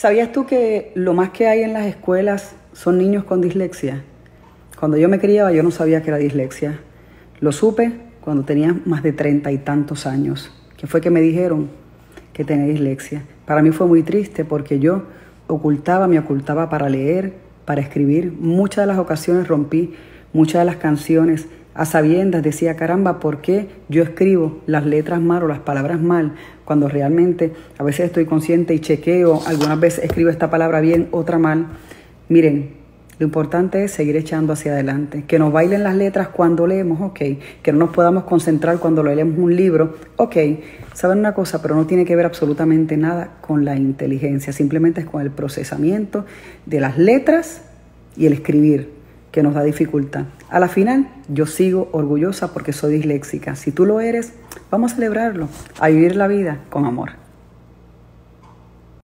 ¿Sabías tú que lo más que hay en las escuelas son niños con dislexia? Cuando yo me criaba yo no sabía que era dislexia. Lo supe cuando tenía más de treinta y tantos años, que fue que me dijeron que tenía dislexia. Para mí fue muy triste porque yo ocultaba, me ocultaba para leer, para escribir. Muchas de las ocasiones rompí muchas de las canciones a sabiendas, decía, caramba, ¿por qué yo escribo las letras mal o las palabras mal cuando realmente a veces estoy consciente y chequeo, algunas veces escribo esta palabra bien, otra mal? Miren, lo importante es seguir echando hacia adelante, que nos bailen las letras cuando leemos, ok, que no nos podamos concentrar cuando leemos un libro, ok, saben una cosa, pero no tiene que ver absolutamente nada con la inteligencia, simplemente es con el procesamiento de las letras y el escribir que nos da dificultad. A la final, yo sigo orgullosa porque soy disléxica. Si tú lo eres, vamos a celebrarlo, a vivir la vida con amor.